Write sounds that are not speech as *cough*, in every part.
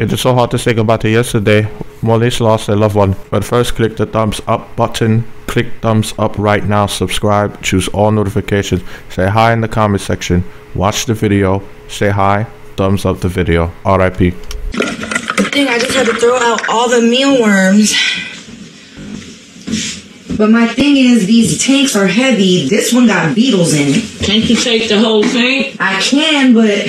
It is so hard to say goodbye to yesterday. Molly's lost a loved one. But first, click the thumbs up button. Click thumbs up right now. Subscribe. Choose all notifications. Say hi in the comment section. Watch the video. Say hi. Thumbs up the video. R.I.P. thing. I just had to throw out all the mealworms. But my thing is, these tanks are heavy. This one got beetles in it. Can't you take the whole thing? I can, but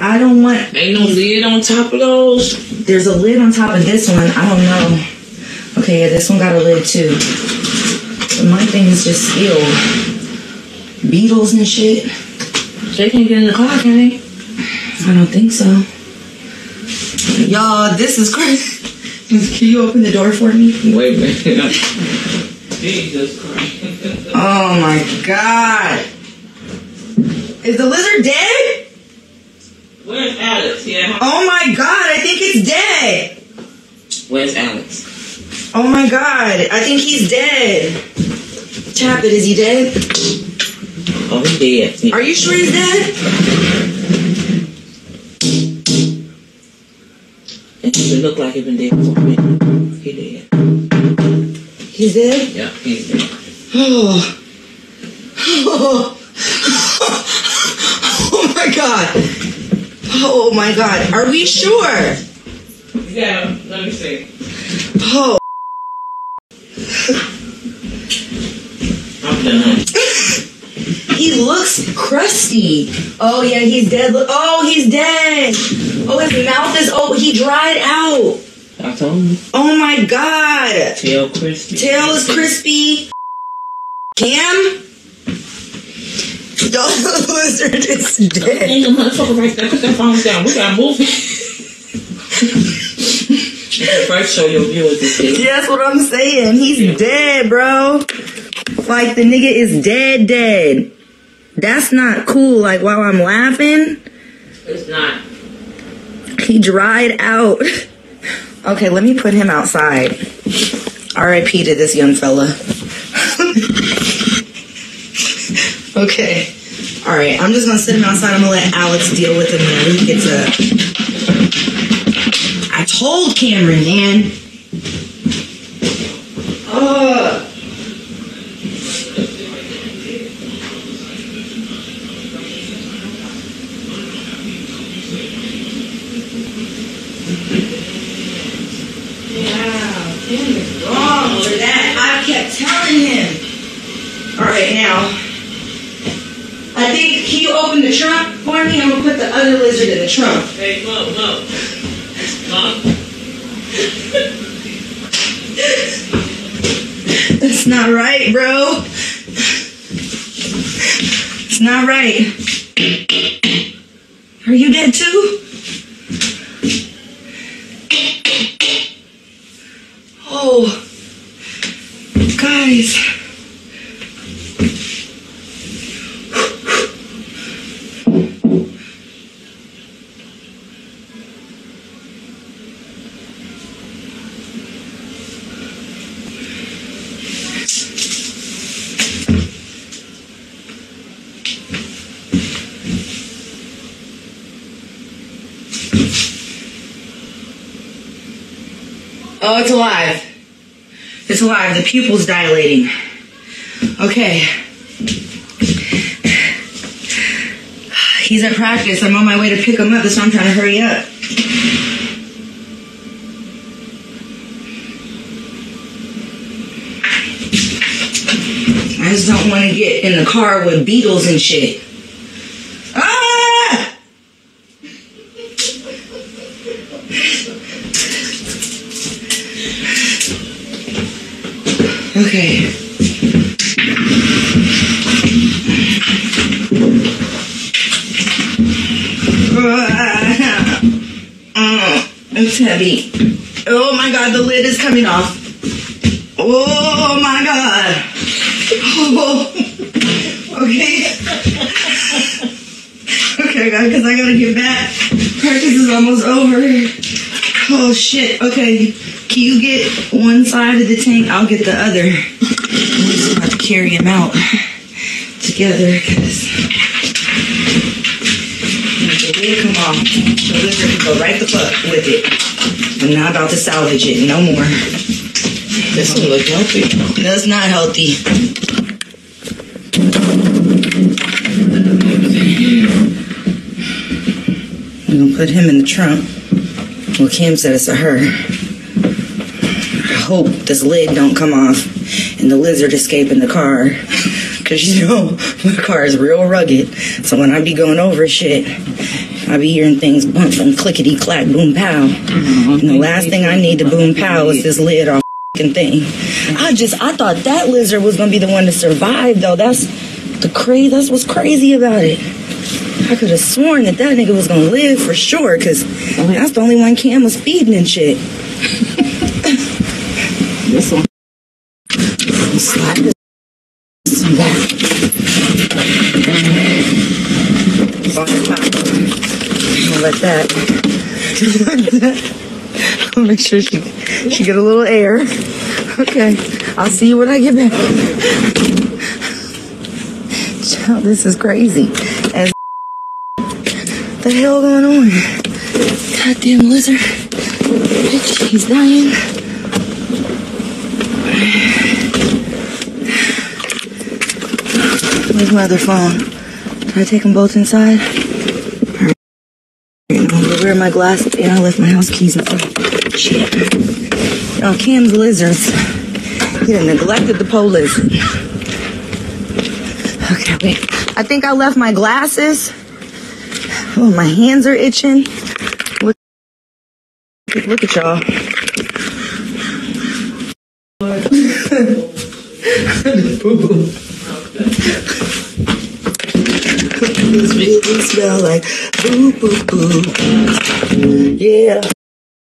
I don't want. Ain't no lid on top of those. There's a lid on top of this one. I don't know. Okay, yeah, this one got a lid too. But my thing is just still beetles and shit. They can't get in the car, can they? I don't think so. Y'all, this is crazy. *laughs* Can you open the door for me? Wait a minute. Jesus Christ. *laughs* Oh my god. Is the lizard dead? Where's Alex? Yeah. Oh my god, I think it's dead. Where's Alex? Oh my god, I think he's dead. Tap it, is he dead? Oh, he dead. Are you sure he's dead? It look like he been dead for a minute. He dead. He's dead? Yeah, he's dead. Oh. Oh. *laughs* oh my god. Oh, oh my god. Are we sure? Yeah, let me see. Oh. I'm done. *laughs* He looks crusty. Oh yeah, he's dead. Look. Oh, he's dead. Oh, his mouth is. Oh, he dried out. I told you. Oh my god. Tail crispy. Tail is crispy. Kam. The lizard is dead. Ain't no motherfucker right there. Put that phone down. We gotta move. *laughs* First, show your viewers this shit. Yeah, that's what I'm saying. He's dead, bro. Like the nigga is dead, dead. That's not cool. Like while I'm laughing, It's not. he dried out. *laughs* Okay, let me put him outside. R.I.P. to this young fella. *laughs* okay. All right, I'm just gonna sit him outside. I'm gonna let Alex deal with him when he gets up. I told Cameron, man. Ugh. Wow, is wrong over that. I kept telling him. All right, now. I think, can you open the trunk for me? I'm gonna put the other lizard in the trunk. Hey, look, look. Look. That's not right, bro. It's not right. Are you dead too? Oh, guys. Oh, it's alive. It's alive. The pupil's dilating. Okay. He's at practice. I'm on my way to pick him up. That's why I'm trying to hurry up. I just don't want to get in the car with beetles and shit. Heavy. Oh my god, the lid is coming off. Oh my god. Oh. Okay. Okay, guys, because I gotta get back. Practice is almost over. Oh shit. Okay. Can you get one side of the tank? I'll get the other. We just have to carry him out together because come off, the lizard could go right the fuck with it. I'm not about to salvage it, no more. This one look healthy. That's not healthy. We're gonna put him in the trunk. Well, Kim said it's a her. I hope this lid don't come off and the lizard escape in the car. Cause you know, *laughs* my car is real rugged. So when I be going over shit, I be hearing things bump and clickety clack, boom pow. Mm-hmm. And the last thing I need to boom pow is this lid off fucking thing. I just I thought that lizard was gonna be the one to survive though. That's the crazy. That's what's crazy about it. I could have sworn that that nigga was gonna live for sure, cause that's the only one Kam was feeding and shit. *laughs* This one. Slap this some back. I'll let that. *laughs* I'll make sure she she get a little air. Okay, I'll see you when I get back. Child, this is crazy. As *laughs* the hell going on? Goddamn lizard. Bitch, he's dying. Where's my other phone? Did I take them both inside? Where are my glasses? And I left my house keys inside. Shit. Oh, Kam's lizards. He done neglected the lizard. Okay, wait. I think I left my glasses. Oh, my hands are itching. Look, look at y'all. *laughs* Really smell like boo boo boo. Yeah.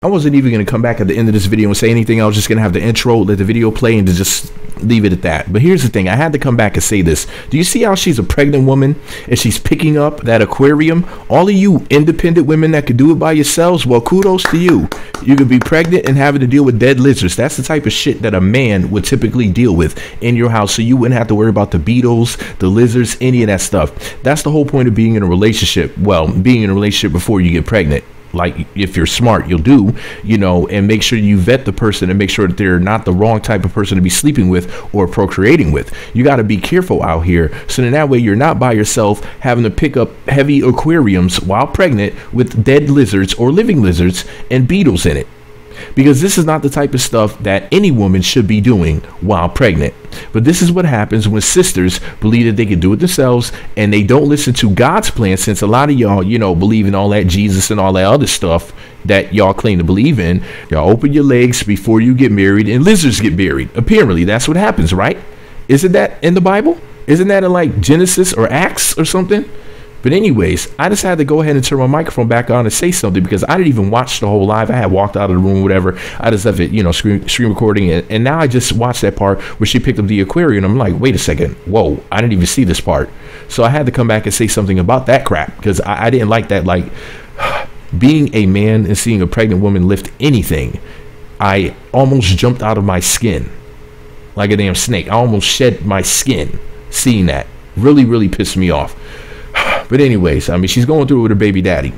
I wasn't even going to come back at the end of this video and say anything. I was just going to have the intro, let the video play, and just leave it at that. But here's the thing I had to come back and say this. Do you see how she's a pregnant woman and she's picking up that aquarium? All of you independent women that could do it by yourselves, well, kudos to you. You could be pregnant and having to deal with dead lizards. That's the type of shit that a man would typically deal with in your house. So you wouldn't have to worry about the beetles, the lizards, any of that stuff. That's the whole point of being in a relationship. Well, being in a relationship before you get pregnant like if you're smart you'll do you know and make sure you vet the person and make sure that they're not the wrong type of person to be sleeping with or procreating with. You got to be careful out here so in that way you're not by yourself having to pick up heavy aquariums while pregnant with dead lizards or living lizards and beetles in it because this is not the type of stuff that any woman should be doing while pregnant. But this is what happens when sisters believe that they can do it themselves and they don't listen to God's plan since a lot of y'all, you know, believe in all that Jesus and all that other stuff that y'all claim to believe in. Y'all open your legs before you get married and lizards get buried. Apparently, that's what happens, right? Isn't that in the Bible? Isn't that in like Genesis or Acts or something? But anyways, I had to go ahead and turn my microphone back on and say something because I didn't even watch the whole live. I had walked out of the room, whatever. I just left it, you know, screen, screen recording, and, and now I just watched that part where she picked up the aquarium. I'm like, wait a second, whoa, I didn't even see this part. So I had to come back and say something about that crap because I, I didn't like that. Like *sighs* being a man and seeing a pregnant woman lift anything, I almost jumped out of my skin like a damn snake. I almost shed my skin seeing that. Really, really pissed me off. But anyways, I mean, she's going through it with her baby daddy.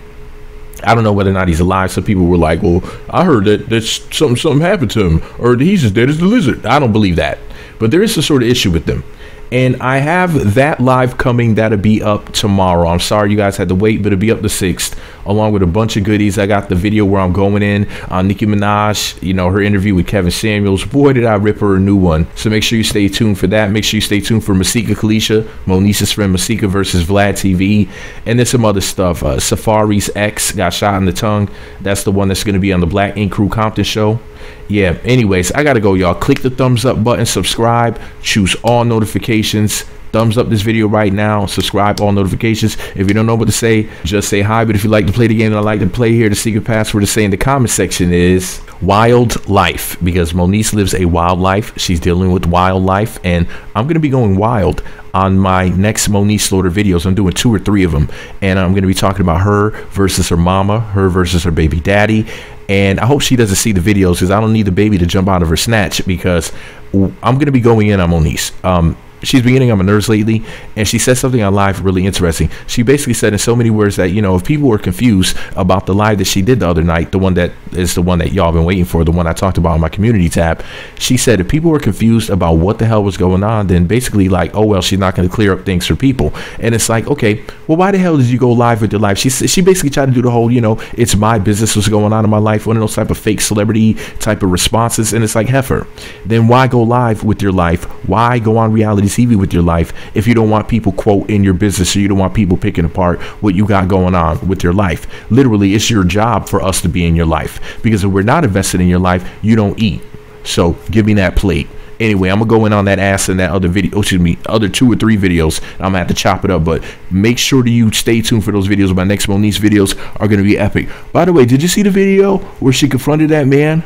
I don't know whether or not he's alive. Some people were like, "Well, I heard that that something something happened to him, or he's as dead as the lizard." I don't believe that, but there is a sort of issue with them. And I have that live coming that'll be up tomorrow. I'm sorry you guys had to wait, but it'll be up the 6th, along with a bunch of goodies. I got the video where I'm going in on Nicki Minaj, you know, her interview with Kevin Samuels. Boy, did I rip her a new one. So make sure you stay tuned for that. Make sure you stay tuned for Masika Kalysha, Moniece's friend Masika versus Vlad TV, and then some other stuff. Uh, Safari's ex got shot in the tongue. That's the one that's going to be on the Black Ink Crew Compton show yeah anyways i gotta go y'all click the thumbs up button subscribe choose all notifications thumbs up this video right now subscribe all notifications if you don't know what to say just say hi but if you like to play the game that i like to play here the secret password to say in the comment section is wild life because moniece lives a wild life she's dealing with wildlife and i'm to be going wild on my next Moniece Slaughter videos. I'm doing two or three of them, and I'm going to be talking about her versus her mama, her versus her baby daddy. And I hope she doesn't see the videos because I don't need the baby to jump out of her snatch because I'm going to be going in on Moniece. Um, she's been getting on my nerves lately, and she said something on live really interesting. She basically said in so many words that you know if people were confused about the live that she did the other night, the one that is the one that y'all been waiting for, the one I talked about on my community tab, she said if people were confused about what the hell was going on, then basically like oh well she's not going to clear up things for people, and it's like okay well why the hell did you go live with your life? She she basically tried to do the whole you know it's my business what's going on in my life, one of those type of fake celebrity type of responses, and it's like heifer, then why go live with your life? Why go on reality TV with your life if you don't want people quote in your business or you don't want people picking apart what you got going on with your life. Literally, it's your job for us to be in your life because if we're not invested in your life, you don't eat. So give me that plate. Anyway, I'm gonna go in on that ass in that other video. Oh, excuse me, other two or three videos. I'm gonna have to chop it up, but make sure that you stay tuned for those videos. My next Moniece videos are gonna be epic. By the way, did you see the video where she confronted that man?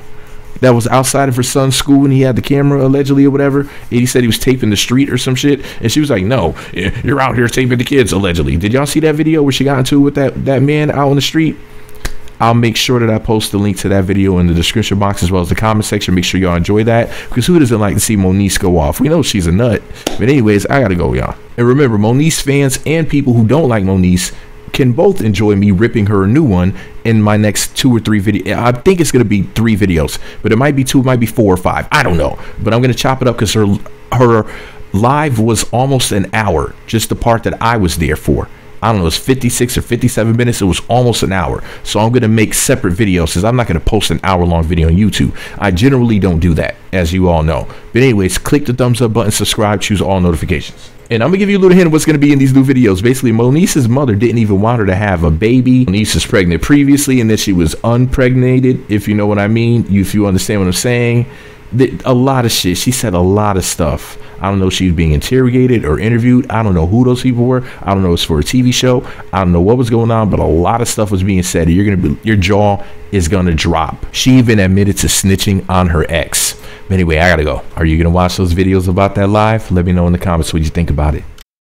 That was outside of her son's school and he had the camera allegedly or whatever. And he said he was taping the street or some shit. And she was like, "No, you're out here taping the kids allegedly." Did y'all see that video where she got into it with that that man out on the street? I'll make sure that I post the link to that video in the description box as well as the comment section. Make sure y'all enjoy that because who doesn't like to see Moniece go off? We know she's a nut. But anyways, I gotta go, y'all. And remember, Moniece fans and people who don't like Moniece can both enjoy me ripping her a new one in my next two or three videos. I think it's gonna be three videos, but it might be two, it might be four or five. I don't know, but I'm gonna chop it up because her her live was almost an hour, just the part that I was there for. I don't know, it was 56 or 57 minutes. It was almost an hour. So I'm going to make separate videos because I'm not going to post an hour long video on YouTube. I generally don't do that, as you all know. But, anyways, click the thumbs up button, subscribe, choose all notifications. And I'm gonna give you a little hint of what's gonna be in these new videos. Basically, Moniece's mother didn't even want her to have a baby. Moniece is pregnant previously, and then she was unpregnated, if you know what I mean. If you understand what I'm saying. A lot of shit. She said a lot of stuff. I don't know if she was being interrogated or interviewed. I don't know who those people were. I don't know it's for a TV show. I don't know what was going on, but a lot of stuff was being said. You're gonna be your jaw is gonna drop. She even admitted to snitching on her ex. But anyway, I gotta go. Are you gonna watch those videos about that live? Let me know in the comments what you think about it.